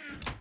Ah.